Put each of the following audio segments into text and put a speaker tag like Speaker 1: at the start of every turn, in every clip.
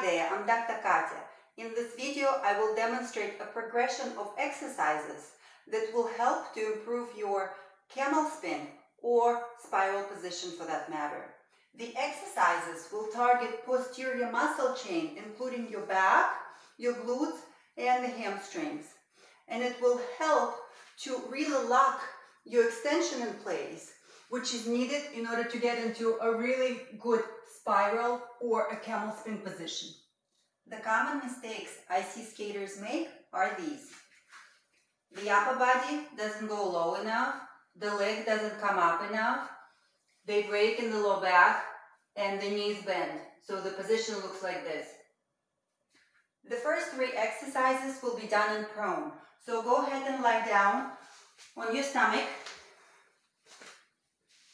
Speaker 1: Hi there, I'm Dr. Katya. In this video, I will demonstrate a progression of exercises that will help to improve your camel spin or spiral position for that matter. The exercises will target posterior muscle chain, including your back, your glutes, and the hamstrings. And it will help to really lock your extension in place, which is needed in order to get into a really good spiral, or a camel spin position. The common mistakes I see skaters make are these. The upper body doesn't go low enough, the leg doesn't come up enough, they break in the low back, and the knees bend. So the position looks like this. The first three exercises will be done in prone. So go ahead and lie down on your stomach.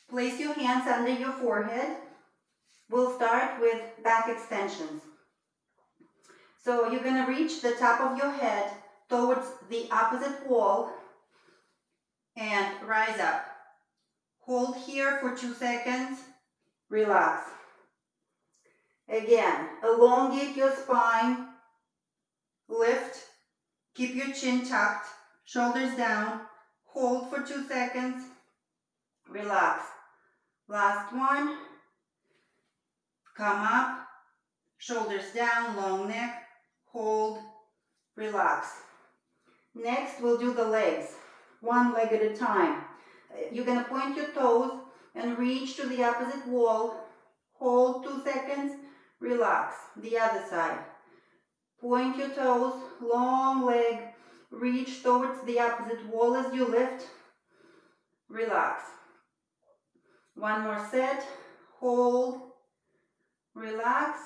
Speaker 1: Place your hands under your forehead We'll start with back extensions. So you're going to reach the top of your head towards the opposite wall and rise up. Hold here for two seconds. Relax. Again, elongate your spine. Lift. Keep your chin tucked. Shoulders down. Hold for two seconds. Relax. Last one. Come up, shoulders down, long neck, hold, relax. Next, we'll do the legs, one leg at a time. You're to point your toes and reach to the opposite wall. Hold two seconds, relax. The other side. Point your toes, long leg, reach towards the opposite wall as you lift. Relax. One more set. Hold, relax,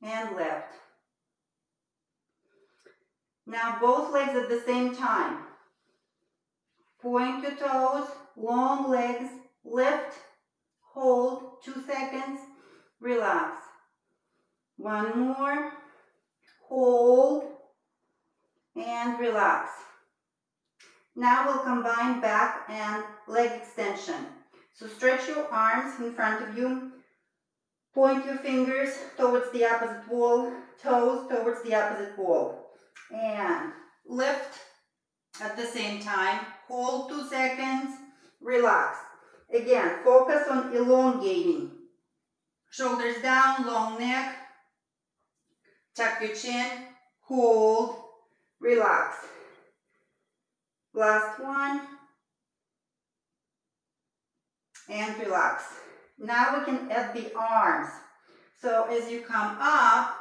Speaker 1: and lift. Now both legs at the same time. Point your toes, long legs, lift, hold, two seconds, relax. One more, hold, and relax. Now we'll combine back and leg extension. So stretch your arms in front of you Point your fingers towards the opposite wall, toes towards the opposite wall. And lift at the same time. Hold two seconds. Relax. Again, focus on elongating. Shoulders down, long neck. Tuck your chin. Hold. Relax. Last one. And relax. Now we can add the arms. So as you come up,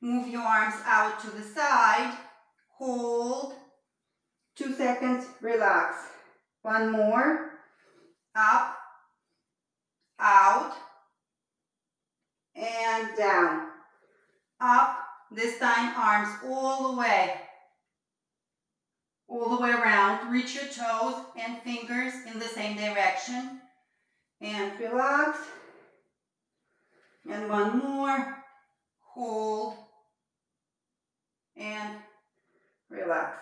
Speaker 1: move your arms out to the side, hold, two seconds, relax. One more, up, out, and down. Up, this time arms all the way. All the way around. Reach your toes and fingers in the same direction and relax. And one more, hold, and relax.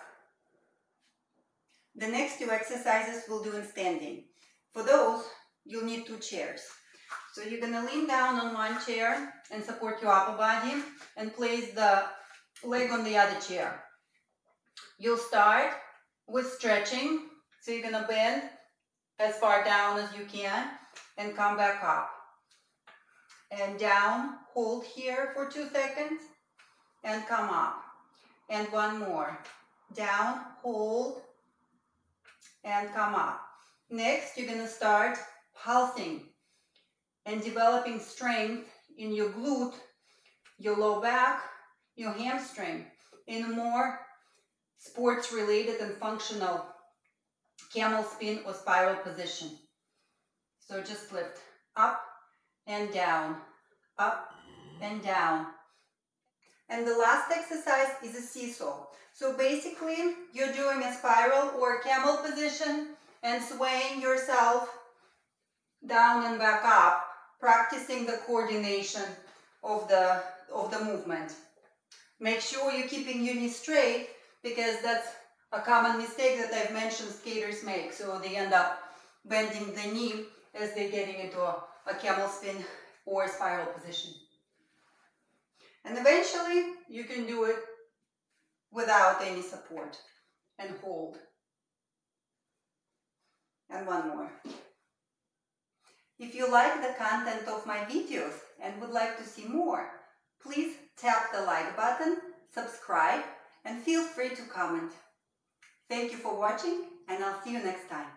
Speaker 1: The next two exercises we'll do in standing. For those, you'll need two chairs. So you're gonna lean down on one chair and support your upper body and place the leg on the other chair. You'll start with stretching. So you're gonna bend as far down as you can and come back up. And down, hold here for two seconds and come up. And one more. Down, hold, and come up. Next, you're gonna start pulsing and developing strength in your glute, your low back, your hamstring in a more sports related and functional camel spin or spiral position. So just lift up and down, up and down. And the last exercise is a seesaw. So basically, you're doing a spiral or camel position and swaying yourself down and back up, practicing the coordination of the, of the movement. Make sure you're keeping your knee straight because that's a common mistake that I've mentioned skaters make. So they end up bending the knee as they're getting into a, a camel spin or spiral position. And eventually you can do it without any support and hold. And one more. If you like the content of my videos and would like to see more, please tap the like button, subscribe, and feel free to comment. Thank you for watching, and I'll see you next time.